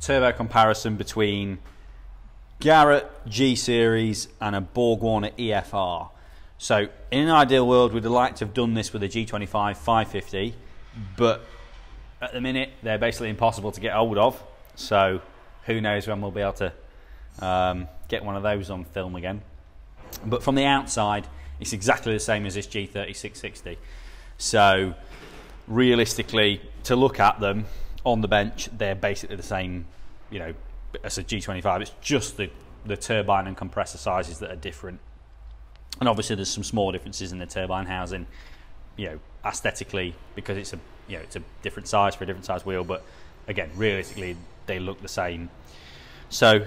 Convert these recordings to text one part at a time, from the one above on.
turbo comparison between Garrett G Series and a Borg Warner EFR. So, in an ideal world, we'd like to have done this with a G25 550, but at the minute, they're basically impossible to get hold of. So, who knows when we'll be able to um, get one of those on film again. But from the outside, it's exactly the same as this G3660. So, realistically, to look at them on the bench, they're basically the same, you know, as a G25. It's just the, the turbine and compressor sizes that are different. And obviously, there's some small differences in the turbine housing, you know, aesthetically because it's a you know it's a different size for a different size wheel. But again, realistically, they look the same. So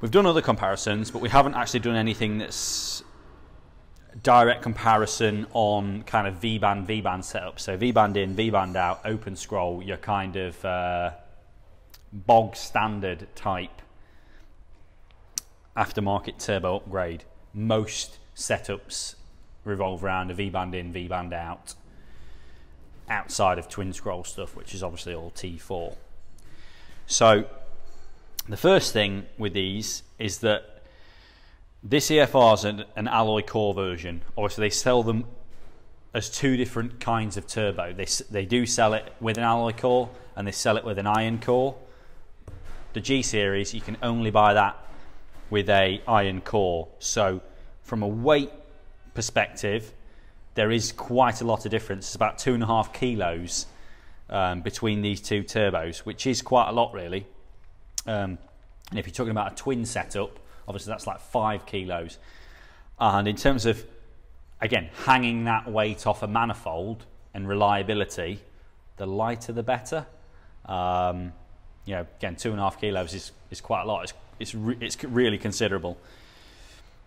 we've done other comparisons, but we haven't actually done anything that's direct comparison on kind of V band V band setup. So V band in, V band out, open scroll, your kind of uh, bog standard type aftermarket turbo upgrade most setups revolve around a V-band in, V-band out, outside of twin scroll stuff, which is obviously all T4. So the first thing with these is that this EFR is an, an alloy core version. Obviously, they sell them as two different kinds of turbo. They, they do sell it with an alloy core and they sell it with an iron core. The G series, you can only buy that with a iron core. So from a weight perspective, there is quite a lot of difference. It's about two and a half kilos um, between these two turbos, which is quite a lot really. Um, and if you're talking about a twin setup, obviously that's like five kilos. And in terms of, again, hanging that weight off a manifold and reliability, the lighter the better. Um, you know, again, two and a half kilos is, is quite a lot. It's it's re- it's really considerable.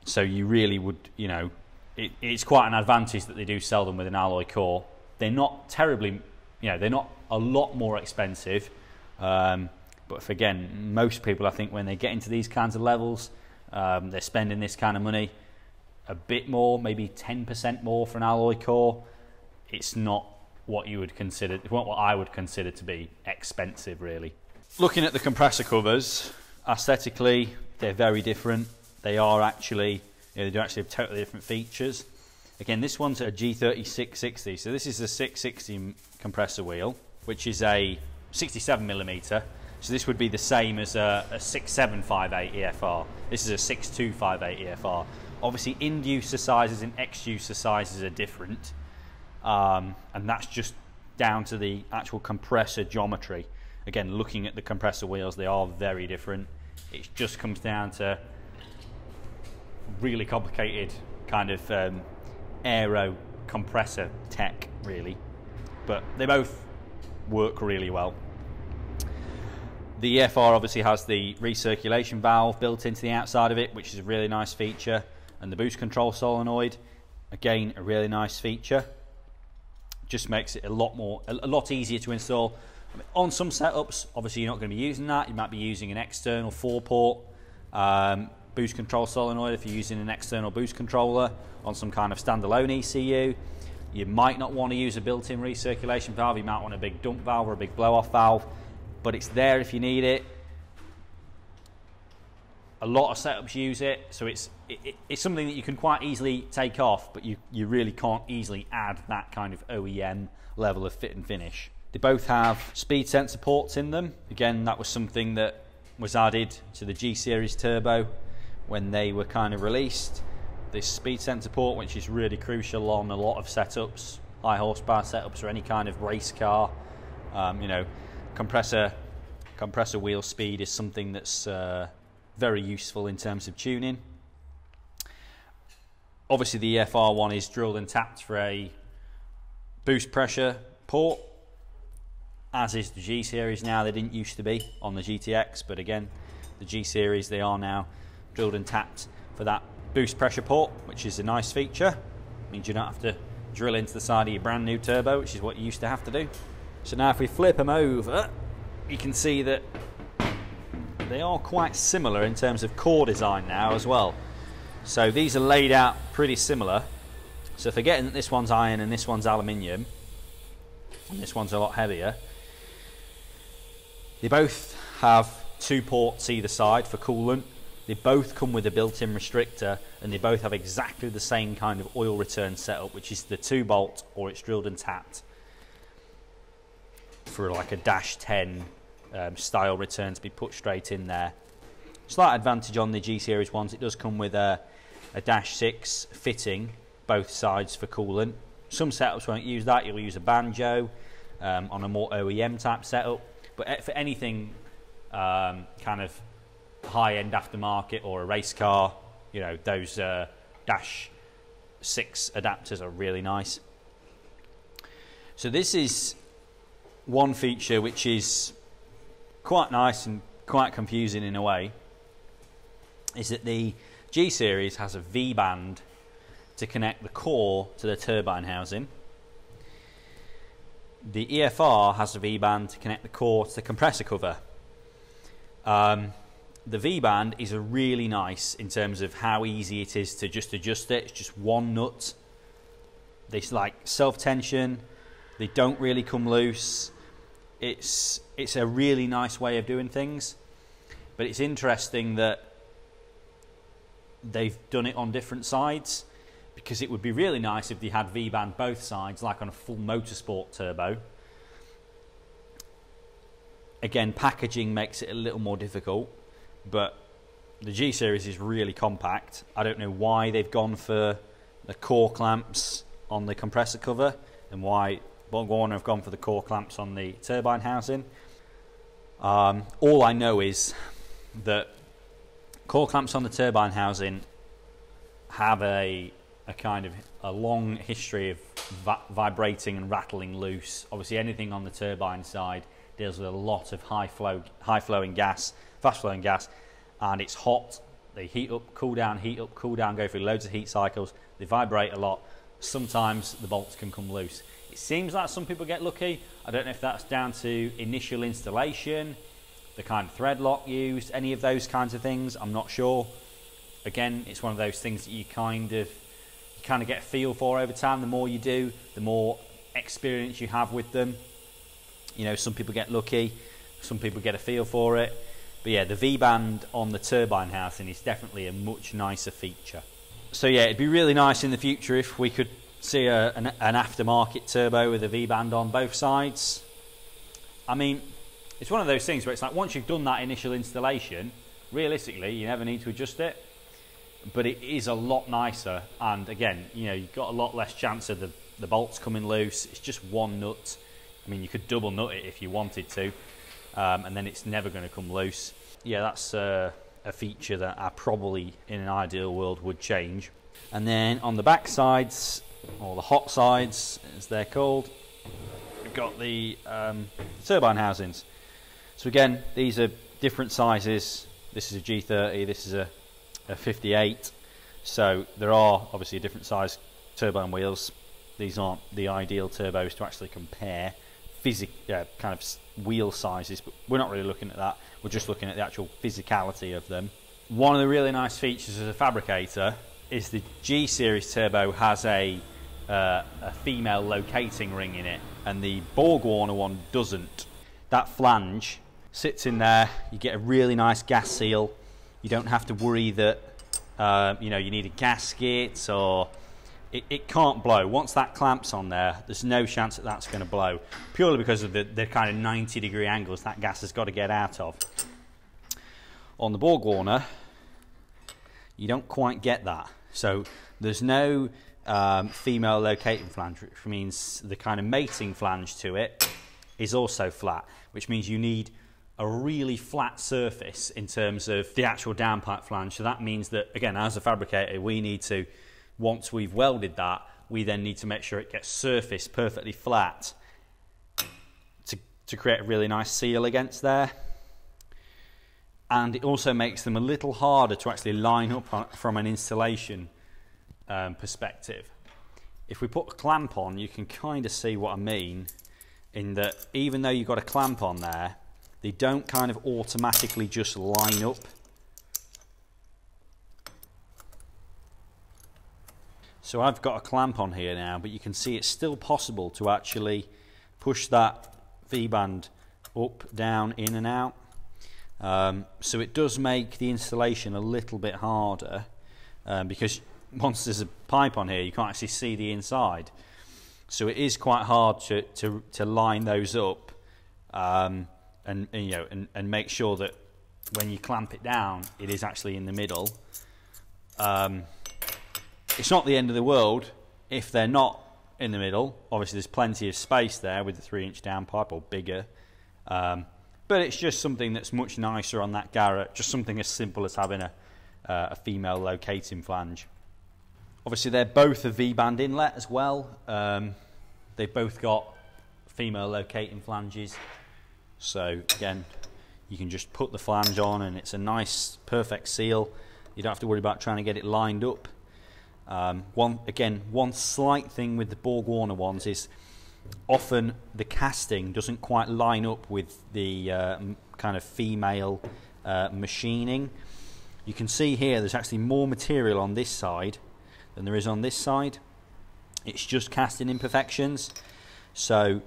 So you really would, you know, it, it's quite an advantage that they do sell them with an alloy core. They're not terribly, you know, they're not a lot more expensive. Um, but again, most people, I think, when they get into these kinds of levels, um, they're spending this kind of money a bit more, maybe 10% more for an alloy core. It's not what you would consider, not what I would consider to be expensive, really. Looking at the compressor covers, aesthetically, they're very different. They are actually, you know, they do actually have totally different features. Again, this one's a G3660, so this is a 660 compressor wheel, which is a 67 millimeter. So this would be the same as a, a 6758 EFR. This is a 6258 EFR. Obviously, inducer sizes and exducer sizes are different, um, and that's just down to the actual compressor geometry again, looking at the compressor wheels, they are very different. It just comes down to really complicated kind of um, aero compressor tech, really. But they both work really well. The EFR obviously has the recirculation valve built into the outside of it, which is a really nice feature, and the boost control solenoid, again, a really nice feature. Just makes it a lot more, a lot easier to install on some setups, obviously you're not going to be using that. You might be using an external four-port um, boost control solenoid if you're using an external boost controller on some kind of standalone ECU. You might not want to use a built-in recirculation valve. You might want a big dump valve or a big blow-off valve, but it's there if you need it. A lot of setups use it, so it's it, it's something that you can quite easily take off, but you, you really can't easily add that kind of OEM level of fit and finish. They both have speed sensor ports in them. Again, that was something that was added to the G Series Turbo when they were kind of released. This speed sensor port, which is really crucial on a lot of setups, high horsepower setups, or any kind of race car. Um, you know, compressor compressor wheel speed is something that's uh, very useful in terms of tuning. Obviously, the EFR one is drilled and tapped for a boost pressure port as is the G series now. They didn't used to be on the GTX, but again, the G series they are now drilled and tapped for that boost pressure port, which is a nice feature. It means you don't have to drill into the side of your brand new turbo, which is what you used to have to do. So now if we flip them over, you can see that they are quite similar in terms of core design now as well. So these are laid out pretty similar. So forgetting that this one's iron and this one's aluminium, and this one's a lot heavier, they both have two ports either side for coolant. They both come with a built-in restrictor and they both have exactly the same kind of oil return setup, which is the two bolt or it's drilled and tapped for like a dash 10 um, style return to be put straight in there. Slight advantage on the G Series ones, it does come with a, a dash 6 fitting both sides for coolant. Some setups won't use that, you'll use a banjo um, on a more OEM type setup, but for anything um, kind of high end aftermarket or a race car, you know, those uh, dash 6 adapters are really nice. So this is one feature which is quite nice and quite confusing in a way is that the G series has a V band to connect the core to the turbine housing. The EFR has a V band to connect the core to the compressor cover. Um, the V band is a really nice in terms of how easy it is to just adjust it. It's just one nut. They like self tension. They don't really come loose. It's it's a really nice way of doing things, but it's interesting that they've done it on different sides because it would be really nice if they had V band both sides, like on a full motorsport turbo. Again, packaging makes it a little more difficult, but the G series is really compact. I don't know why they've gone for the core clamps on the compressor cover and why Borg have gone for the core clamps on the turbine housing. Um, all I know is that core clamps on the turbine housing have a, a kind of a long history of vibrating and rattling loose. Obviously, anything on the turbine side deals with a lot of high flow, high flowing gas, fast flowing gas, and it's hot. They heat up, cool down, heat up, cool down, go through loads of heat cycles. They vibrate a lot. Sometimes the bolts can come loose. It seems like some people get lucky. I don't know if that's down to initial installation, the kind of thread lock used, any of those kinds of things. I'm not sure. Again, it's one of those things that you kind of you kind of get a feel for over time. The more you do, the more experience you have with them. You know, some people get lucky, some people get a feel for it. But yeah, the V-band on the turbine housing is definitely a much nicer feature. So yeah, it'd be really nice in the future if we could see a, an, an aftermarket turbo with a V-band on both sides. I mean, it's one of those things where it's like once you've done that initial installation, realistically, you never need to adjust it. But it is a lot nicer, and again, you know, you've got a lot less chance of the, the bolts coming loose. It's just one nut. I mean, you could double nut it if you wanted to, um, and then it's never going to come loose. Yeah, that's uh, a feature that I probably, in an ideal world, would change. And then on the back sides, or the hot sides as they're called. We've got the um, turbine housings. So again, these are different sizes. This is a G30, this is a, a 58. So there are obviously different size turbine wheels. These aren't the ideal turbos to actually compare physic, uh, kind of wheel sizes, but we're not really looking at that. We're just looking at the actual physicality of them. One of the really nice features as a fabricator is the G series turbo has a uh, a female locating ring in it, and the Borg Warner one doesn't. That flange sits in there. You get a really nice gas seal. You don't have to worry that uh, you know you need a gasket or it, it, can't blow. Once that clamps on there, there's no chance that that's going to blow, purely because of the, the kind of 90 degree angles that gas has got to get out of. On the Borg Warner, you don't quite get that. So there's no um, female locating flange, which means the kind of mating flange to it is also flat, which means you need a really flat surface in terms of the actual downpipe flange. So that means that, again, as a fabricator, we need to, once we've welded that, we then need to make sure it gets surfaced perfectly flat to, to create a really nice seal against there. And it also makes them a little harder to actually line up on, from an installation um, perspective. If we put a clamp on, you can kind of see what I mean in that even though you've got a clamp on there, they don't kind of automatically just line up. So I've got a clamp on here now, but you can see it's still possible to actually push that V-band up, down, in and out. Um, so it does make the installation a little bit harder um, because once there's a pipe on here, you can't actually see the inside. So it is quite hard to, to, to line those up um, and, and, you know and, and make sure that when you clamp it down, it is actually in the middle. Um, it's not the end of the world if they're not in the middle. Obviously, there's plenty of space there with the three inch downpipe or bigger. Um, but it's just something that's much nicer on that Garrett, just something as simple as having a, uh, a female locating flange. Obviously, they're both a V-band inlet as well. Um, they've both got female locating flanges. So again, you can just put the flange on and it's a nice, perfect seal. You don't have to worry about trying to get it lined up. Um, one Again, one slight thing with the Borg Warner ones is often the casting doesn't quite line up with the uh, kind of female uh, machining. You can see here there's actually more material on this side than there is on this side. It's just casting imperfections. So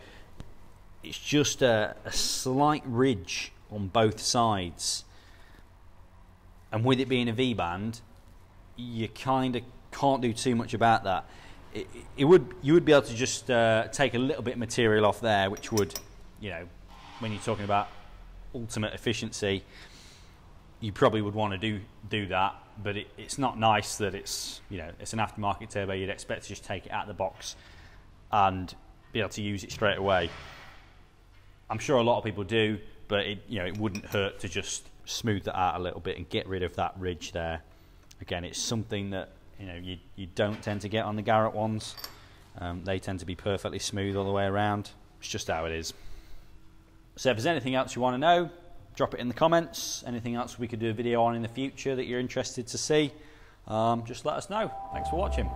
it's just a, a slight ridge on both sides. And with it being a V-band, you kind of can't do too much about that it, it would you would be able to just uh, take a little bit of material off there, which would, you know, when you're talking about ultimate efficiency, you probably would want to do do that. But it, it's not nice that it's you know it's an aftermarket turbo. You'd expect to just take it out of the box and be able to use it straight away. I'm sure a lot of people do, but it you know it wouldn't hurt to just smooth that out a little bit and get rid of that ridge there. Again, it's something that you know you, you don't tend to get on the Garrett ones. Um, they tend to be perfectly smooth all the way around. It's just how it is. So if there's anything else you want to know, drop it in the comments. Anything else we could do a video on in the future that you're interested to see, um, just let us know. Thanks for watching.